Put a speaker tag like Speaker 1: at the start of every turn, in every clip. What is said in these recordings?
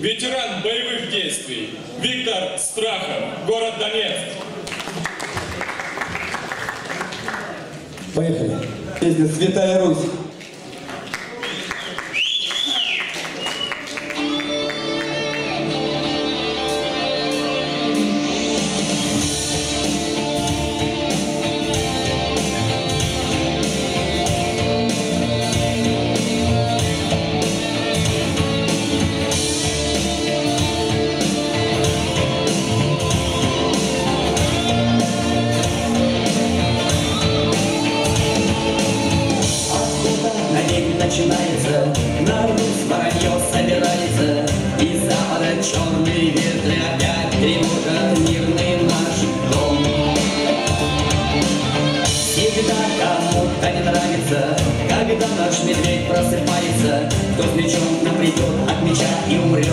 Speaker 1: ветеран боевых действий Виктор Страхов, город Донецк.
Speaker 2: Поехали. Песня «Святая Русь».
Speaker 3: Просыпается, Кто с мечом нам придет от меча и умрет,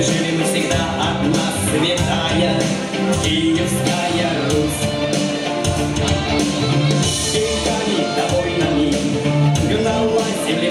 Speaker 3: Вместе жили мы всегда, одна святая, Киевская Русь. Веками да войнами гнала земли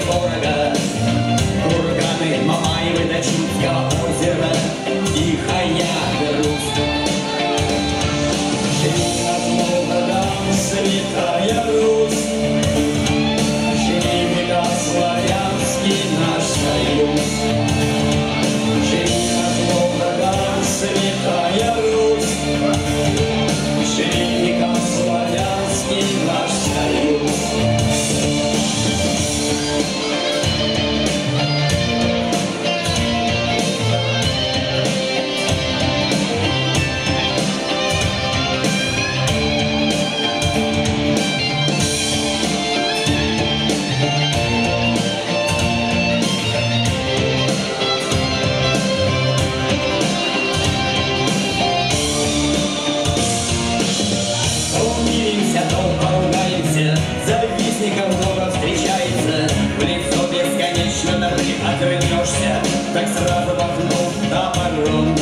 Speaker 3: стол поругаемся, завистником много встречается, в лицо бесконечно норы отвернешься, так сразу в окно топором.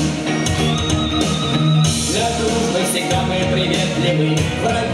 Speaker 3: Для дружбы всегда мы приветливы, враги